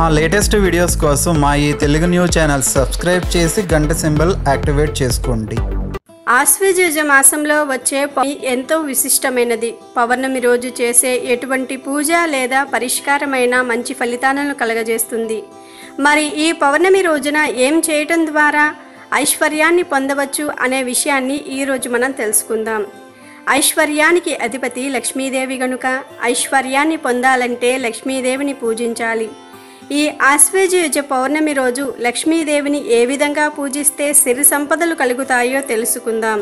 మా latest videos కోసం మా ఈ తెలుగు న్యూస్ ఛానల్ సబ్స్క్రైబ్ చేసి గంట సింబల్ యాక్టివేట్ చేసుకోండి. ఆశ్వయుజ మాసంలో వచ్చే పని ఎంతో విశిష్టమైనది. పౌర్ణమి రోజు చేసే ఎటువంటి పూజ లేదా పరిష్కారమైన మంచి ఫలితాలను కలగజేస్తుంది. మరి ఈ పౌర్ణమి రోజున ఏం చేయటం ద్వారా ఐశ్వర్యాన్ని పొందవచ్చు అనే విషయాన్ని ఈరోజు మనం తెలుసుకుందాం. ఐశ్వర్యానికి అధిపతి లక్ష్మీదేవి గనుక ఐశ్వర్యాన్ని పొందాలంటే లక్ష్మీదేవిని పూజించాలి. ఈ ఆశ్వేజయుజ పౌర్ణమి రోజు లక్ష్మీదేవిని ఏ విధంగా పూజిస్తే సిరి సంపదలు కలుగుతాయో తెలుసుకుందాం.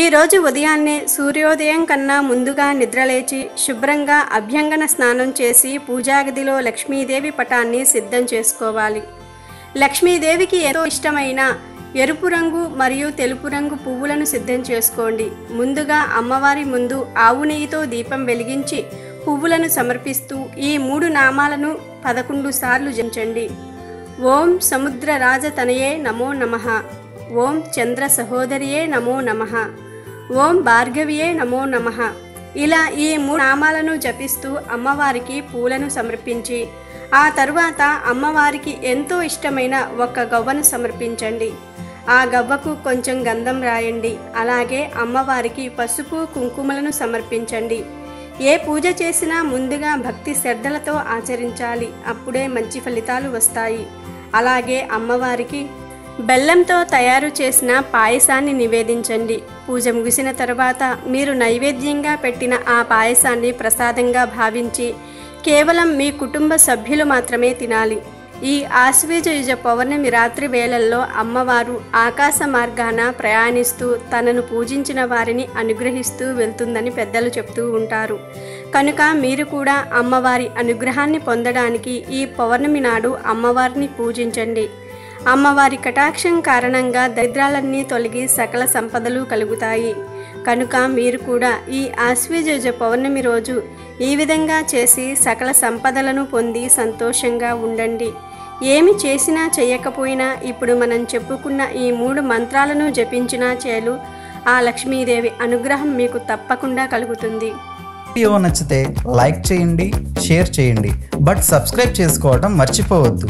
ఈ రోజు ఉదయాన్నే సూర్యోదయం కన్నా ముందుగా నిద్రలేచి శుభ్రంగా అభ్యంగన స్నానం చేసి పూజాగదిలో లక్ష్మీదేవి పటాన్ని సిద్ధం చేసుకోవాలి. లక్ష్మీదేవికి ఎంతో ఇష్టమైన ఎరుపు రంగు మరియు తెలుపు రంగు పువ్వులను సిద్ధం చేసుకోండి. ముందుగా అమ్మవారి ముందు ఆవు నెయ్యితో దీపం వెలిగించి పువ్వులను సమర్పిస్తూ ఈ మూడు నామాలను పదకొండు సార్లు జంచండి ఓం సముద్ర రాజ తనయే నమో నమః. ఓం చంద్ర సహోదరియే నమో నమః. ఓం భార్గవియే నమో నమః. ఇలా ఈ మూడు నామాలను జపిస్తూ అమ్మవారికి పూలను సమర్పించి ఆ తరువాత అమ్మవారికి ఎంతో ఇష్టమైన ఒక గవ్వను సమర్పించండి. ఆ గవ్వకు కొంచెం గంధం రాయండి. అలాగే అమ్మవారికి పసుపు కుంకుమలను సమర్పించండి. ఏ పూజ చేసినా ముందుగా భక్తి శ్రద్ధలతో ఆచరించాలి. అప్పుడే మంచి ఫలితాలు వస్తాయి. అలాగే అమ్మవారికి బెల్లంతో తయారు చేసిన పాయసాన్ని నివేదించండి. పూజ ముగిసిన తర్వాత మీరు నైవేద్యంగా పెట్టిన ఆ పాయసాన్ని ప్రసాదంగా భావించి కేవలం మీ కుటుంబ సభ్యులు మాత్రమే తినాలి. ఈ ఆశ్వేజయుజ పౌర్ణమి రాత్రి వేళల్లో అమ్మవారు ఆకాశ మార్గాన ప్రయాణిస్తూ తనను పూజించిన వారిని అనుగ్రహిస్తూ వెళ్తుందని పెద్దలు చెప్తూ ఉంటారు. కనుక మీరు కూడా అమ్మవారి అనుగ్రహాన్ని పొందడానికి ఈ పౌర్ణమి నాడు అమ్మవారిని పూజించండి. అమ్మవారి కటాక్షం కారణంగా దరిద్రాలన్నీ తొలగి సకల సంపదలు కలుగుతాయి. కనుక మీరు కూడా ఈ ఆశ్వేజ పౌర్ణమి రోజు ఈ విధంగా చేసి సకల సంపదలను పొంది సంతోషంగా ఉండండి. ఏమి చేసినా చేయకపోయినా ఇప్పుడు మనం చెప్పుకున్న ఈ మూడు మంత్రాలను జపించినా చేలు ఆ లక్ష్మీదేవి అనుగ్రహం మీకు తప్పకుండా కలుగుతుంది. వీడియో నచ్చితే లైక్ చేయండి షేర్ చేయండి బట్ సబ్స్క్రైబ్ చేసుకోవడం మర్చిపోవద్దు.